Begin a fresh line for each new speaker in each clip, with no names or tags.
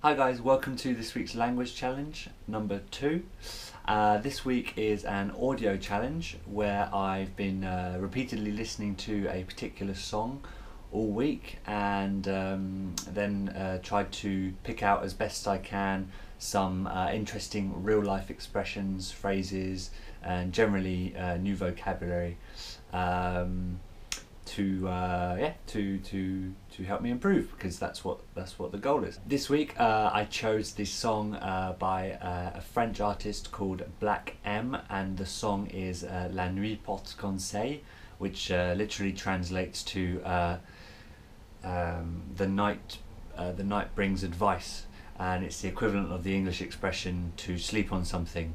Hi guys, welcome to this week's language challenge number two. Uh, this week is an audio challenge where I've been uh, repeatedly listening to a particular song all week and um, then uh, tried to pick out as best I can some uh, interesting real life expressions, phrases, and generally uh, new vocabulary. Um, to uh, yeah to to to help me improve because that's what that's what the goal is. This week uh, I chose this song uh, by uh, a French artist called Black M and the song is uh, La Nuit porte conseil which uh, literally translates to um, the night the night brings advice and it's the equivalent of the English expression to sleep on something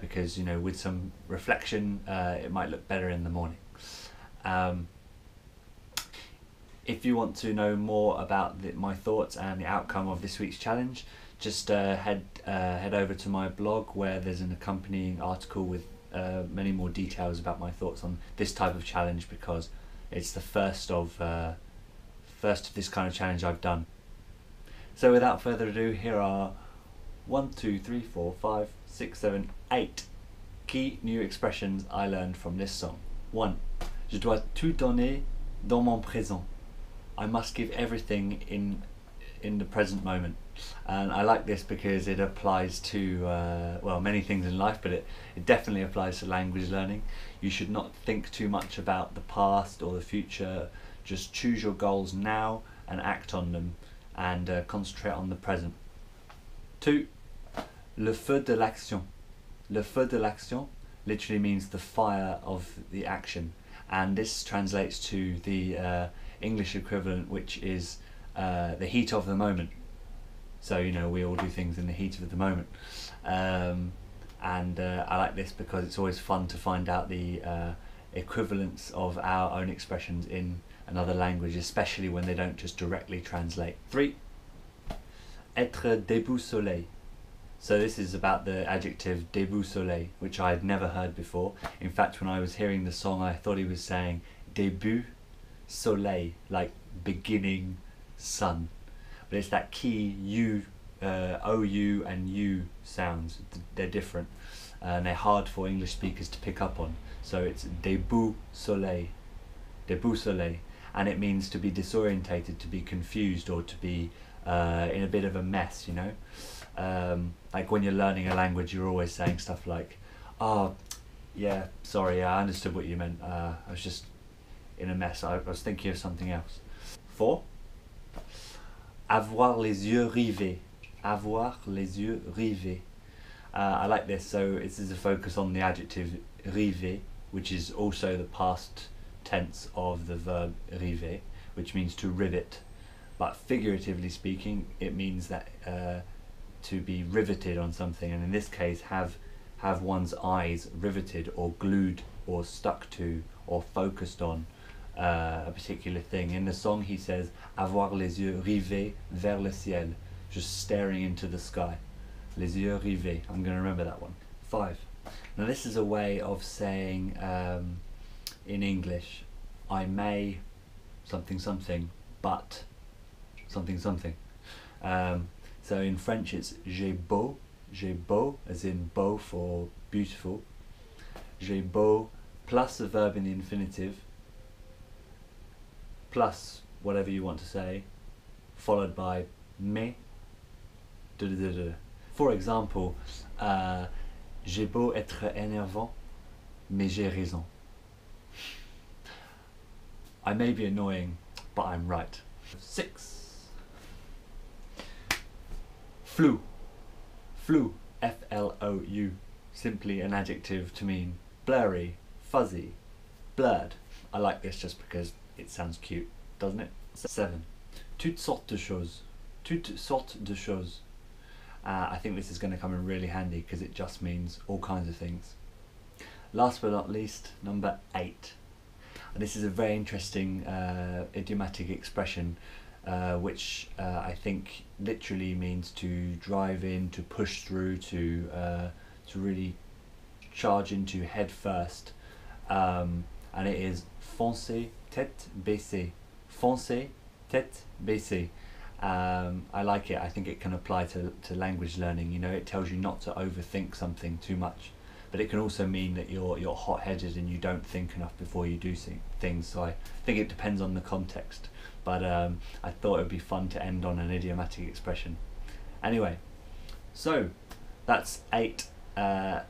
because you know with some reflection it might look better in the morning. Um, if you want to know more about the, my thoughts and the outcome of this week's challenge, just uh, head uh, head over to my blog where there's an accompanying article with uh, many more details about my thoughts on this type of challenge because it's the first of uh, first of this kind of challenge I've done. So without further ado, here are one, two, three, four, five, six, seven, eight key new expressions I learned from this song. One, je dois tout donner dans mon présent. I must give everything in in the present moment. And I like this because it applies to, uh, well, many things in life, but it, it definitely applies to language learning. You should not think too much about the past or the future. Just choose your goals now and act on them and uh, concentrate on the present. Two, le feu de l'action. Le feu de l'action literally means the fire of the action. And this translates to the uh, English equivalent, which is uh, the heat of the moment. So you know we all do things in the heat of the moment, um, and uh, I like this because it's always fun to find out the uh, equivalents of our own expressions in another language, especially when they don't just directly translate. Three. Être déboussolé. So this is about the adjective déboussolé, which I had never heard before. In fact, when I was hearing the song, I thought he was saying début soleil, like beginning sun. But it's that key U, uh, OU and U sounds. They're different and they're hard for English speakers to pick up on. So it's début soleil, déboussolé, and it means to be disorientated, to be confused, or to be uh, in a bit of a mess. You know, um, like when you're learning a language, you're always saying stuff like, "Oh, yeah, sorry, I understood what you meant. Uh, I was just in a mess. I, was thinking of something else. Four. Avoir les yeux rivés. Avoir les yeux rivés. Uh, I like this. So this is a focus on the adjective rivé, which is also the past tense of the verb rivé, which means to rivet. But figuratively speaking, it means that uh, to be riveted on something, and in this case, have have one's eyes riveted or glued or stuck to or focused on uh, a particular thing. In the song, he says, avoir les yeux rivés vers le ciel, just staring into the sky. Les yeux rivés. I'm going to remember that one. Five. Now, this is a way of saying um, in English, I may something something, but something something. Um, so in French, it's j'ai beau, j'ai beau, as in beau for beautiful. J'ai beau plus a verb in the infinitive plus whatever you want to say, followed by me. For example, uh, j'ai beau être énervant, mais j'ai raison. I may be annoying, but I'm right. Six. Flou. Flou. F L O U. Simply an adjective to mean blurry, fuzzy, blurred. I like this just because it sounds cute, doesn't it? Seven. Toutes sortes de choses. Toutes sortes de choses. Uh, I think this is going to come in really handy because it just means all kinds of things. Last but not least, number eight. And this is a very interesting uh, idiomatic expression uh, which uh, I think literally means to drive in, to push through, to uh, to really charge into head first. Um, and it is foncer tête baissée. Foncer, tête baissée. um, I like it. I think it can apply to, to language learning. You know, it tells you not to overthink something too much, but it can also mean that you're you're hot headed and you don't think enough before you do things. So I think it depends on the context. But um, I thought it would be fun to end on an idiomatic expression. Anyway, so that's eight uh,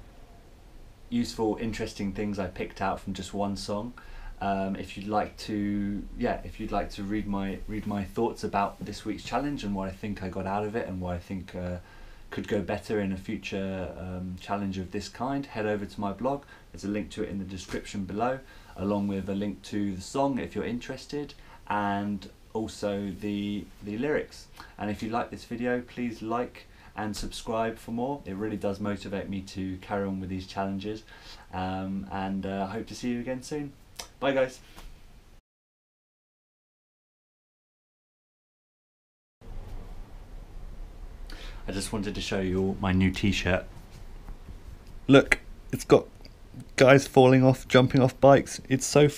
useful, interesting things I picked out from just one song. Um, if you'd like to, yeah, if you'd like to read my read my thoughts about this week's challenge and what I think I got out of it and what I think uh, could go better in a future um, challenge of this kind, head over to my blog. There's a link to it in the description below, along with a link to the song if you're interested, and also the the lyrics. And if you like this video, please like and subscribe for more. It really does motivate me to carry on with these challenges. Um, and uh, I hope to see you again soon. Bye, guys. I just wanted to show you my new t-shirt. Look, it's got guys falling off, jumping off bikes. It's so